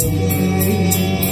You.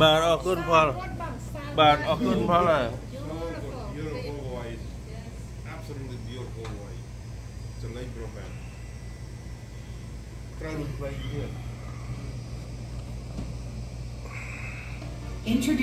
បាទអរគុណផលបាទអរគុណផលហើយ absolutely beautiful wife. It's a late woman. Proud Introduce